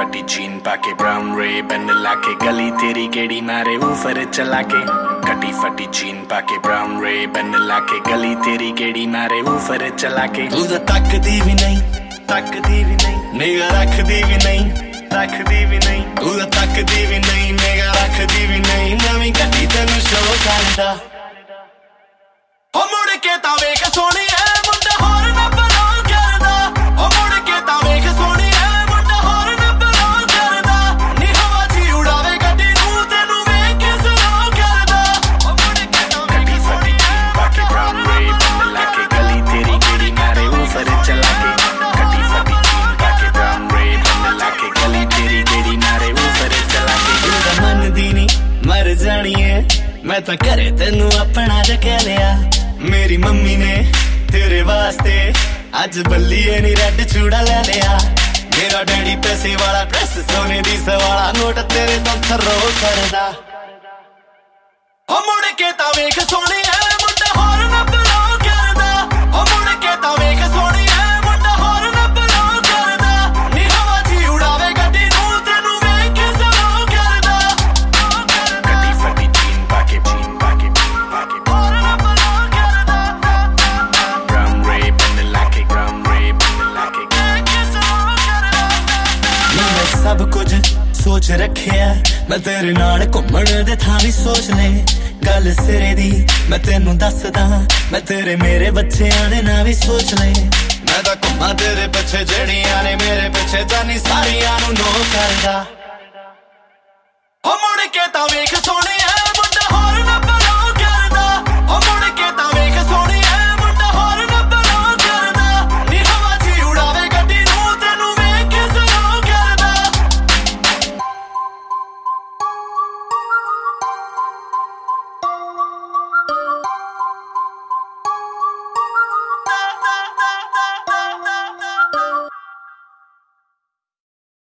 फटी जीन पाके ब्राउन रे बन लाके, गली तेरी गेड़ी मारे, ऊपर चला के कटी फटी जीन पाके ब्राउन रे बन लाके, गली तेरी गेड़ी मारे, ऊपर चला के तू तो तक दी भी नहीं तक दी भी नहीं मेगा रख दी भी नहीं, रखदी भी नहीं। तू तो तक दी भी नहीं मेगा रख दी भी नहीं, नवी कटी तेन शो करदा। ओ मुड़ के तावे का सोनी ਮਰ ਮੈਂ ਤਾਂ ਘਰੇ ਤੈਨੂੰ ਆਪਣਾ ਜਿਹਾ ਲਿਆ। ਮੇਰੀ ਮੰਮੀ ਨੇ ਤੇਰੇ ਵਾਸਤੇ ਅੱਜ ਬੱਲੀਏ ਨੀ ਰੈੱਡ ਚੂੜਾ ਲੈ ਲਿਆ। ਮੇਰਾ ਡੈਡੀ ਪੈਸੇ ਵਾਲਾ ਡਰੈਸ ਸੋਨੇ ਦੀ ਸਵਾਲਾ ਨੋਟ ਤੇਰੇ ਤੋਂ ਥਰੋ ਕਰਦਾ ਹੋ ਮੁੜ ਕੇ ਤਾਂ ਵੇਖ ਸੋਨੇ ਸੋਚ ਰੱਖਿਆ। ਮੈਂ ਤੇਰੇ ਨਾਲ ਘੁੰਮਣ ਦੇ ਥਾਂ ਵੀ ਸੋਚ ਲੈ ਗੱਲ ਸਿਰੇ ਦੀ ਮੈਂ ਤੈਨੂੰ ਦੱਸਦਾ। ਮੈਂ ਤੇਰੇ ਮੇਰੇ ਬੱਚਿਆਂ ਦੇ ਨਾਂ ਵੀ ਸੋਚ ਲੈ ਮੈਂ ਤਾਂ ਘੁੰਮਾਂ ਤੇਰੇ ਪਿੱਛੇ, ਜਿਹੜੀਆਂ ਨੇ ਮੇਰੇ ਪਿੱਛੇ ਜਾਨੀ ਸਾਰੀਆਂ ਨੂੰ ਨੋ ਕਰਦਾ। ਹੋ ਮੁੜ ਕੇ ਤਾਂ ਵੇਖ ਸੋਹਣੀ